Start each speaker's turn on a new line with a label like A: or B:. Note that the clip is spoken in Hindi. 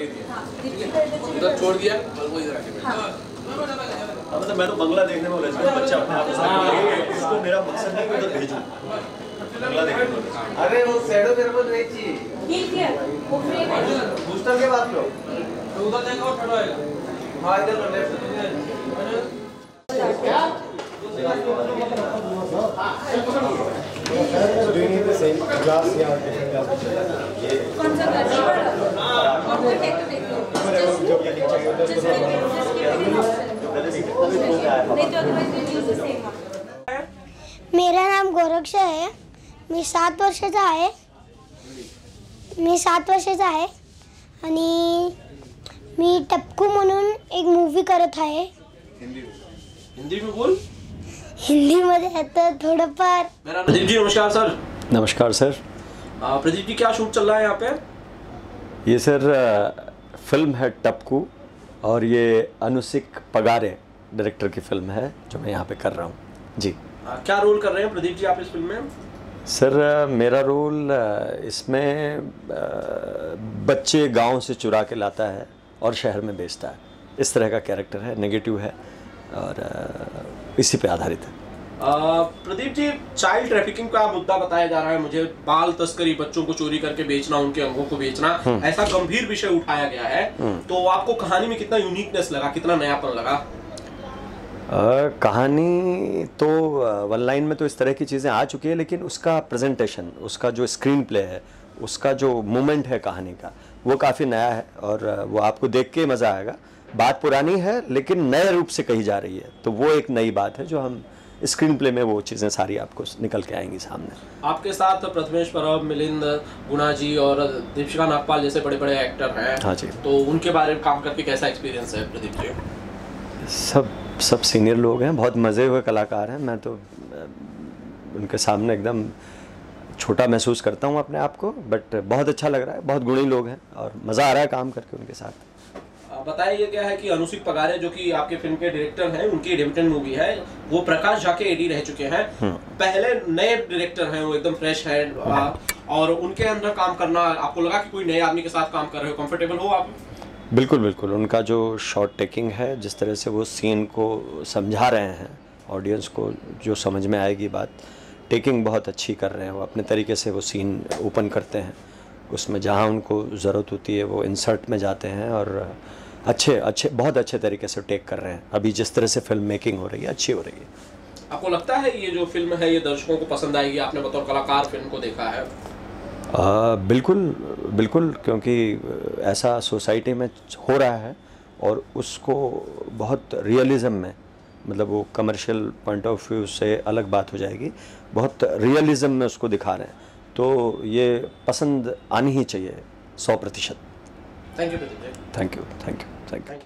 A: दे दिया उधर छोड़ दिया और वो इधर आके बैठा।
B: हाँ, मतलब मैं तो बंगला देखने वाला इसका बच्चा अपने आप को इसको मेरा मकसद नहीं कि उधर भेजूं। बंगला देखने
C: अरे वो शैडो को नहीं चाहिए
D: ठीक है वो फ्रेम है।
C: बूस्टर के बाद लो
A: तो उधर जाएगा और खड़ा होएगा।
C: हाँ इधर लेफ़्ट
E: So same glass या
D: कौन सा हो तो
F: मेरा नाम गोरक्षा आहे मी सात वर्षाचा आहे मी सात वर्षाचा आहे आणि मी टपकू म्हणून एक मूवी करत आहे
A: हिंदी में। बोल।
F: आता थोडंफार
A: मेरा प्रदीप जी नमस्कार सर।
B: नमस्कार सर।
A: प्रदीप जी क्या शूट चल रहा है यहाँ पे?
B: ये सर फ़िल्म है टपकू और ये अनुसिक पगारे डायरेक्टर की फ़िल्म है जो मैं यहाँ पे कर रहा हूँ। जी।
A: आ, क्या रोल कर रहे हैं प्रदीप जी आप इस फ़िल्म में?
B: सर मेरा रोल इसमें बच्चे गाँव से चुरा के लाता है और शहर में बेचता है। इस तरह का कैरेक्टर है नेगेटिव है और इसी पे आधारित है।
A: प्रदीप जी चाइल्ड ट्रैफिकिंग का मुद्दा बताया जा रहा है। मुझे बाल तस्करी बच्चों को चोरी करके बेचना उनके अंगों को बेचना ऐसा गंभीर विषय उठाया गया है। तो आपको कहानी में कितना यूनिकनेस लगा कितना नयापन लगा?
B: अ, कहानी तो वन लाइन में तो इस तरह की चीज़ें आ चुकी है लेकिन उसका प्रेजेंटेशन उसका जो स्क्रीन प्ले है उसका जो मोमेंट है कहानी का वो काफ़ी नया है और वो आपको देख के मज़ा आएगा। बात पुरानी है लेकिन नए रूप से कही जा रही है। तो वो एक नई बात है जो हम स्क्रीन प्ले में वो चीज़ें सारी आपको निकल के आएँगी सामने।
A: आपके साथ प्रथमेश परब मिलिंद गुणा जी और दीपिका नागपाल जैसे बड़े बड़े एक्टर हैं।
B: हाँ जी।
A: तो उनके बारे में काम करके कैसा एक्सपीरियंस है प्रदीप जी?
B: सब सब सीनियर लोग हैं बहुत मज़े हुए कलाकार हैं। मैं तो उनके सामने एकदम छोटा महसूस करता हूँ अपने आप को बट बहुत अच्छा लग रहा है बहुत गुणी लोग हैं और मज़ा आ रहा है काम करके उनके साथ।
A: बताया ये क्या है कि अनुसिक पगारे जो कि आपके फ़िल्म के डायरेक्टर हैं उनकी डेब्यूटेंट मूवी है वो प्रकाश झा के एडी रह चुके हैं। पहले नए डायरेक्टर हैं वो एकदम फ्रेश हैं और उनके अंदर काम करना आपको लगा कि कोई नए आदमी के साथ काम कर रहे हो कंफर्टेबल हो आप?
B: बिल्कुल बिल्कुल। उनका जो शॉर्ट टेकिंग है जिस तरह से वो सीन को समझा रहे हैं ऑडियंस को जो समझ में आएगी बात टेकिंग बहुत अच्छी कर रहे हैं वो अपने तरीके से वो सीन ओपन करते हैं। उसमें जहाँ उनको ज़रूरत होती है वो इंसर्ट में जाते हैं और अच्छे अच्छे बहुत अच्छे तरीके से टेक कर रहे हैं। अभी जिस तरह से फ़िल्म मेकिंग हो रही है अच्छी हो रही है।
A: आपको लगता है ये जो फ़िल्म है ये दर्शकों को पसंद आएगी? आपने बतौर कलाकार फ़िल्म को देखा है।
B: आ, बिल्कुल बिल्कुल क्योंकि ऐसा सोसाइटी में हो रहा है और उसको बहुत रियलिज्म में मतलब वो कमर्शियल पॉइंट ऑफ़ व्यू से अलग बात हो जाएगी। बहुत रियलिज़म में उसको दिखा रहे हैं। तो ये पसंद आनी ही चाहिए सौ प्रतिशत।
A: Thank you
B: thank you thank you thank you